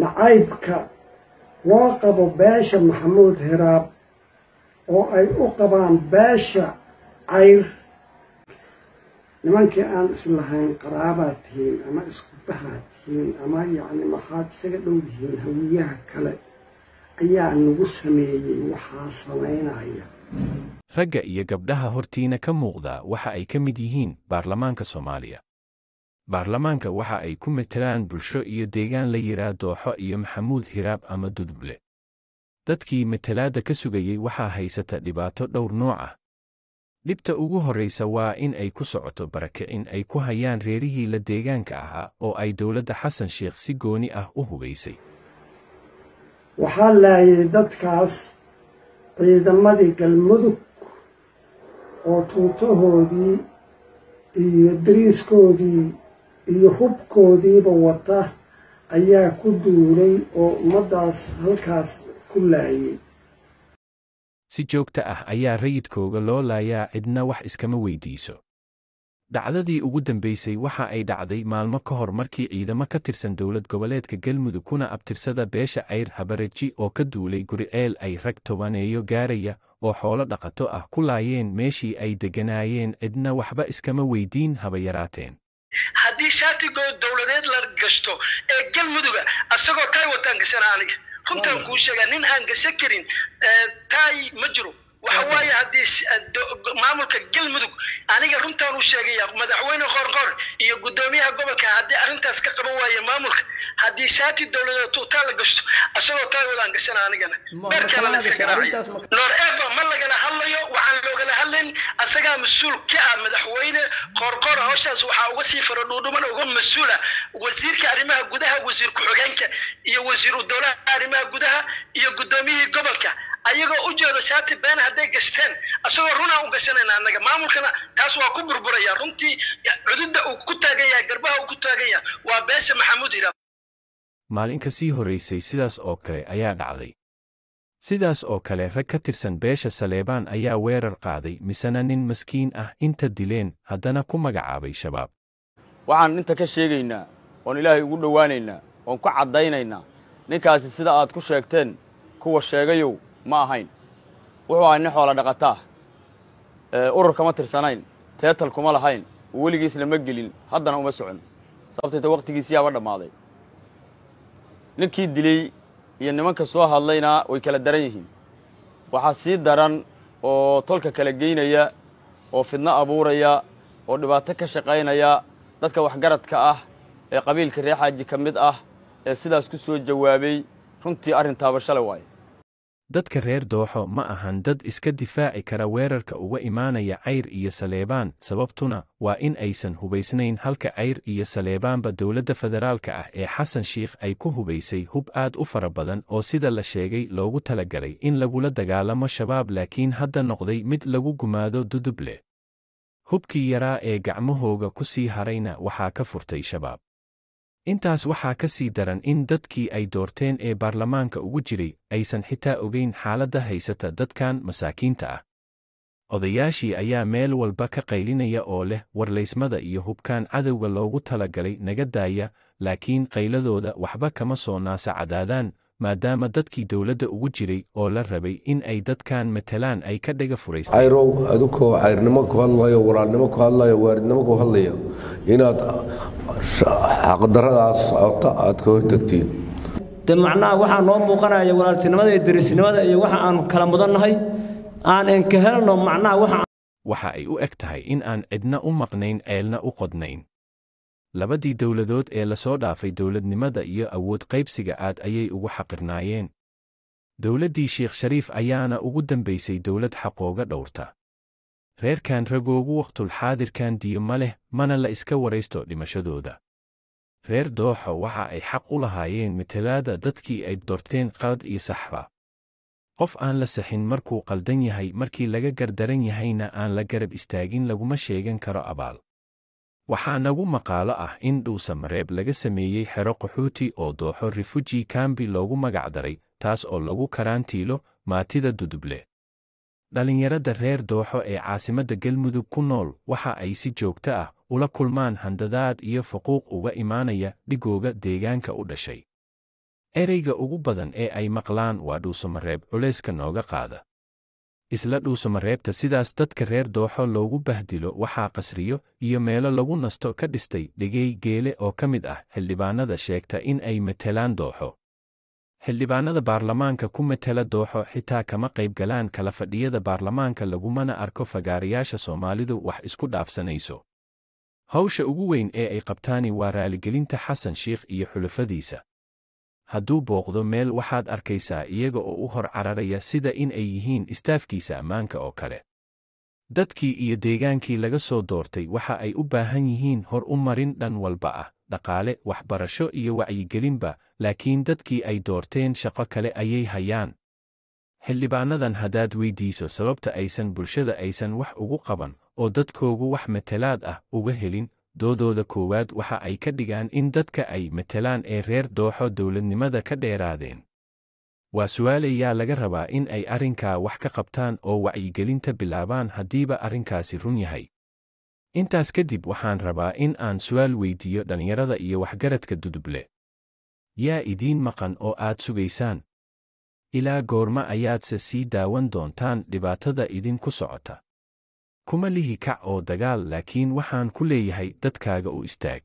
nacaybka loo qabo beesha maxamuud hiraab oo ay u qabaan beesha cayr. Nimankii aan islahayn qaraabaad tihiin ama iskubahaad tihiin ama yacni maxaad isaga dhow yihiin hawiyaha kale ayaa nagu sameeyey waxaa samaynaya ragga iyo gabdhaha hortiina ka muuqda waxa ay ka mid yihiin baarlamaanka soomaaliya baarlamaanka waxa ay ku metelaan bulsho iyo deegaan la yidhaa dooxo iyo maxamuud hiraab ama duduble dadkii metelaadda ka sugayey waxaa haysata dhibaato dhowr nooc ah. Dhibta ugu horraysa waa in ay ku socoto barakicin ay ku hayaan reerihii la deegaanka ahaa oo ay dowladda xasan sheekh si gooni ah u hubaysay. Waxaa laayay dadkaas ciidamadii galmudug oo tuutahoodii iyo dariiskoodii iyo hubkoodiiba wata ayaa ku duulay oo ummaddaas halkaas ku laayay. Si joogta ah ayaa rayidkooga loo laayaa cidna wax iskama weydiiso. Dhacdadii ugu dambaysay waxa ay dhacday maalmo ka hor markii ciidamo ka tirsan dowlad goboleedka galmudug kuna abtirsada beesha cayr habaraji oo ka duulay guriceel ay rag tobaneeyo gaaraya oo xoolo dhaqato ah ku laayeen meeshii ay degganaayeen cidna waxba iskama weydiin haba yaraateen haddii shaatigood dowladeed la gashto ee galmuduga asagoo taay wataan gashana aniga runtaan kuu sheegaa nin aan gashan karin taay ma jiro. Waxa waaye haddii maamulka galmudug aniga runtaan u sheegaya madaxweyne qorqor iyo guddoomiyaha gobolka haddii arrintaas ka qaban waaye maamulka haddii shaati dowladeed tuutaa la gashto asagoo taay wadaan gashana anigana. Beerkana la iska garaacaya asagaa mas'uul ka ah madaxweyne qorqor hawshaas waxaa uga sii fara dhuudhuman uga mas'uula. Wasiirka arrimaha gudaha wasiir ku-xigeenka iyo wasiiru dowlaha arrimaha gudaha iyo guddoomiyihii gobolka. Ayagoo u jeedo shaati been hadday gashteen asagoo runaa u gashanayna annaga. Maamulkana taas waa ku burburaya. Runtii cududda uu ku taagan yahay garbaha uu ku taagan yahay waa beesha maxamuud hiraab maalin ka sii horraysay sidaas oo kale ayaa dhacday sidaas oo kale rag ka tirsan beesha saleebaan ayaa weerar qaaday misena nin maskiin ah inta dileen haddana ku magacaabay shabaab. Waxaan inta ka sheegaynaa oon ilaahay ugu dhowaanaynaa oon ku caddaynaynaa ninkaasi sida aad ku sheegteen kuwa sheegayow ma ahayn. Wuxuu ahay nin xoola dhaqataa urur kama tirsanayn teetal kuma lahayn weligiisna ma gelin haddana uma socon. Sababta inta wakhtigiisiyaaba dhammaaday. Ninkii dilay iyo nimanka soo hadlayna way kala daran yihiin. Waxaa sii daran oo tolka kala geynaya oo fidno abuuraya oo dhibaato ka shaqaynaya dadka waxgaradka ah ee qabiilka reer xaaji ka mid ah ee sidaas ku soo jawaabay runtii arrintaaba shalay waaye dadka reer dooxo ma ahan dad iska difaaci kara weerarka uga imaanaya cayr iyo saleebaan sababtuna waa in aysan hubaysnayn halka cayr iyo saleebaanba dowladda federaalka ah ee xasan shiikh ay ku hubaysay hub aad u fara badan oo sida la sheegay loogu talagalay in lagula dagaalamo shabaab laakiin hadda noqday mid lagu gumaado duduble. Hubkii yaraa ee gacmahooga ku sii harayna waxaa ka furtay shabaab intaas waxaa ka sii daran in dadkii ay doorteen ee baarlamaanka ugu jiray aysan xitaa ogayn xaaladda haysata dadkan masaakiinta ah. Odayaashii ayaa meel walba ka qaylinaya oo leh warlaysmada iyo hubkaan cadowga loogu talagalay naga daaya laakiin qayladooda waxba kama soo naasacadaadaan maadaama dadkii dowladda ugu jiray oo la rabay in ay dadkan matelaan ay ka dhaga furaystaan cayrow adukoo cayrnimo ku hadlayo walaalnimo ku hadlayo waaridnimo ku hadlaya inaad xaqdaradaas aad ka hortagtiin. De macnaha waxaa noo muuqanaya walaaltinimada iyo derisnimada iyo waxa aan kala mudannahay aan enka helno macnaha waxa waxa ay u eg tahay in aan cidna u maqnayn ceelna u qodnayn labadii dowladood ee la soo dhaafay dowladnimada iyo awood qaybsiga aad ayay ugu xaqirnaayeen. Dowladdii sheekh shariif ayaana ugu dambaysay dowlad xaqooga dhowrta. Reerkan ragoogu waktulxaadirkan diyo ma leh mana la iska waraysto dhimashadooda. Reer dooxo waxa ay xaq u lahaayeen matalaada dadkii ay doorteen qalad iyo saxba. Qof aan la saxin markuu qaldan yahay markii laga gardaran yahayna aan la garab istaagin laguma sheegan karo abaal waxaa nagu maqaalo ah in dhuusa mareeb laga sameeyey xero qaxooti oo dooxo rifuji kambi loogu magacdaray taas oo lagu karaantiilo maatida duduble. Dhallinyaradda reer dooxo ee caasimadda galmudug ku nool waxa ay si joogto ah ula kulmaan handadaad iyo faquuq uga imaanaya dhigooga deegaanka u dhashay. Ereyga ugu badan ee ay maqlaan waa dhuusamareeb culayska nooga qaada isla dhuusamareebta sidaas dadka reer dooxo loogu bahdilo waxaa qasriyo iyo meelo lagu nasto ka dhistay dhegey geele oo ka mid ah xildhibaanada sheegta in ay matelaan dooxo. Xildhibaanada baarlamaanka ku matela dooxo xitaa kama qaybgalaan kala fadhiyada baarlamaanka lagumana arko fagaarayaasha soomaalidu wax isku dhaafsanayso. Hawsha ugu weyn ee ay qabtaani waa raaligelinta xasan shiikh iyo xulafadiisa hadduu booqdo meel waxaad arkaysaa iyaga oo u hor cararaya sida in ay yihiin istaafkiisa ammaanka oo kale. Dadkii iyo deegaankii laga soo doortay waxa ay u baahan yihiin hor u marin dhan walba ah dhaqaale waxbarasho iyo wacyigelinba laakiin dadkii ay doorteen shaqo kale ayay hayaan. Xildhibaanadan haddaad weyddiiso sababta aysan bulshada aysan wax ugu qaban oo dadkoogu wax matelaad ah uga helin doodooda koowaad waxa ay ka dhigaan in dadka ay matelaan ee reer dooxo dowladnimada ka dheeraadeen. Waa su'aalayaa laga rabaa in ay arrinkaa wax ka qabtaan oo wacyigelinta bilaabaan haddiiba arrinkaasi run yahay. Intaas kadib waxaan rabaa in aan su'aal weyddiiyo dhallinyarada iyo waxgaradka duduble yaa idiin maqan oo aad sugaysaan. Ilaa goorma ayaadse sii daawan doontaan dhibaatada idinku socota kuma lihi kac oo dagaal laakiin waxaan ku leeyahay dadkaaga u istaag